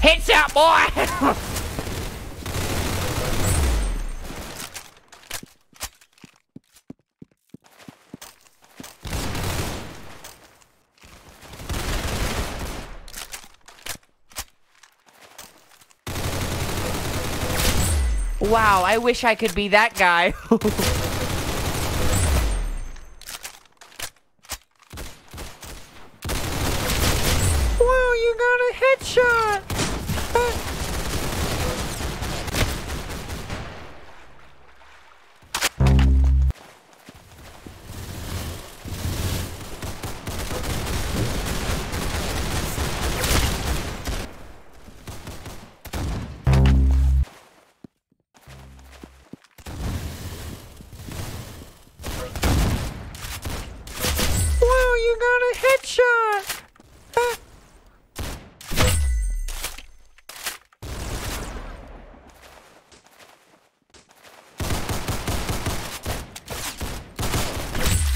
Headshot, boy! wow, I wish I could be that guy. wow, you got a headshot!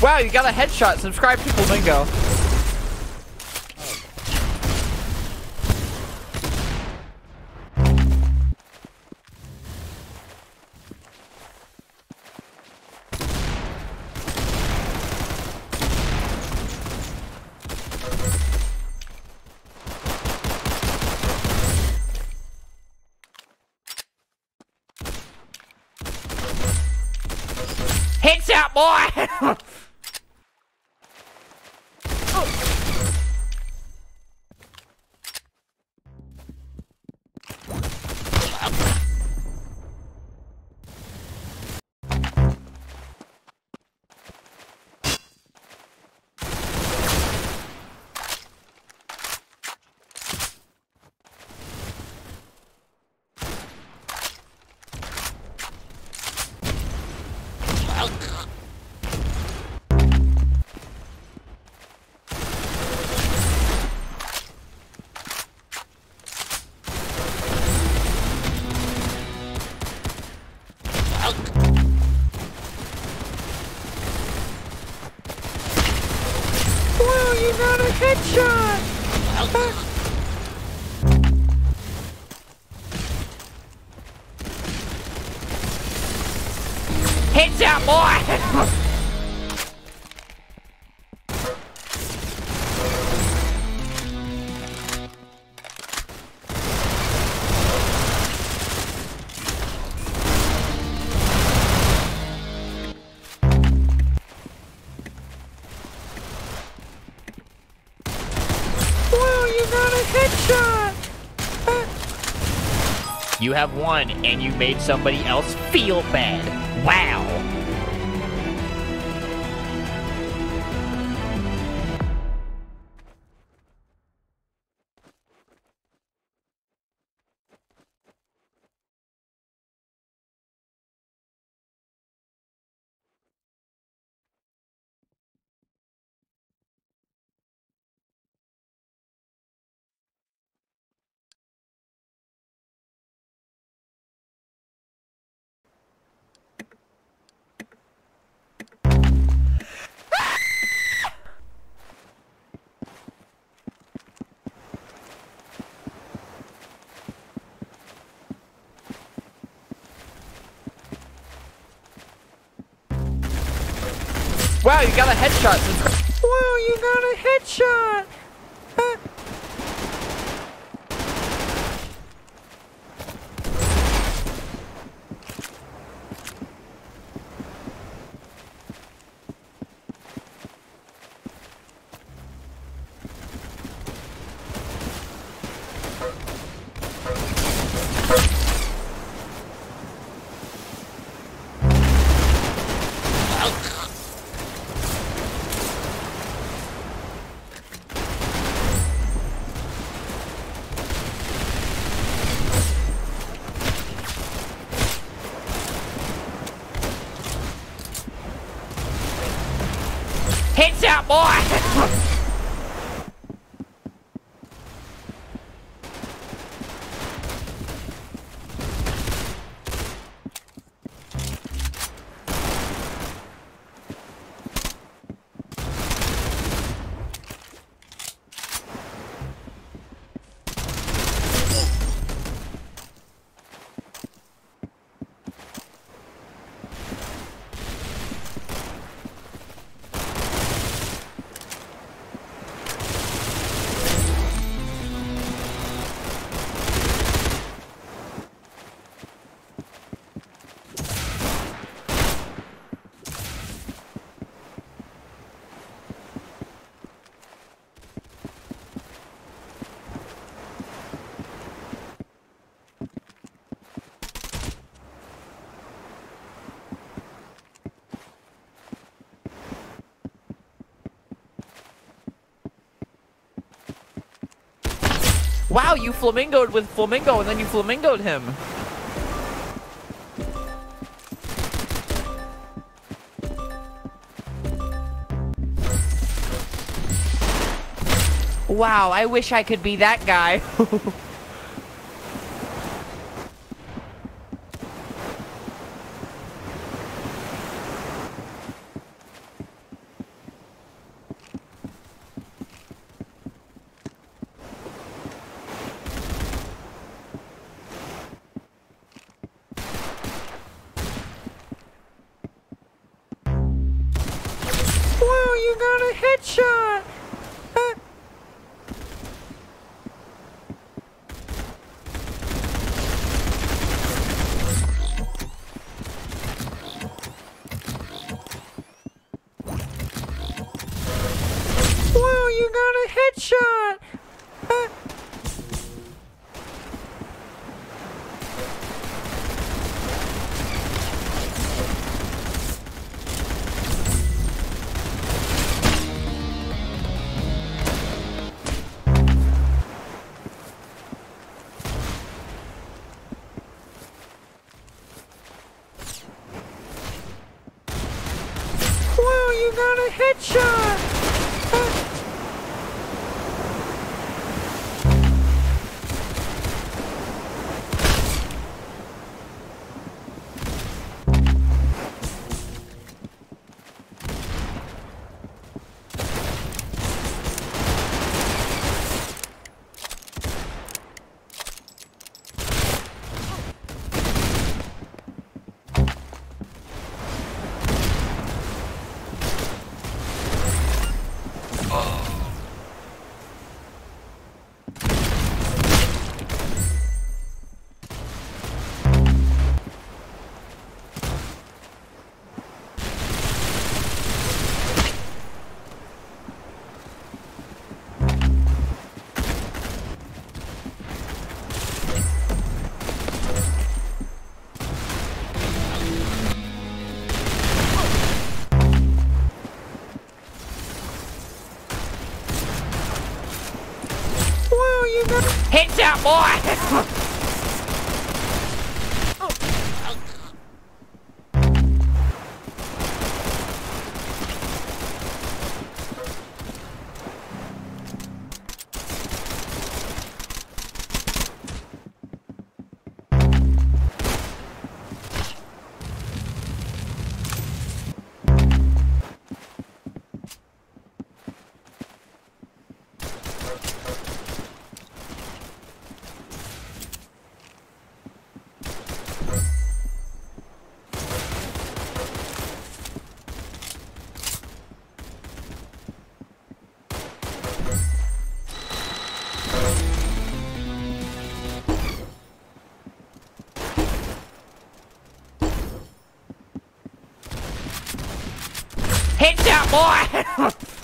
Wow, you got a headshot. Subscribe to Flamingo. Headshot, boy! Headshot, boy! Wow, you got a headshot! You have won, and you made somebody else feel bad. Wow! Wow, you got a headshot. Wow, you got a headshot. Headshot, boy! Wow, you flamingoed with Flamingo and then you flamingoed him. Wow, I wish I could be that guy. wow, you got a. Wow, you got a headshot! You got Hit that boy! Hit that boy!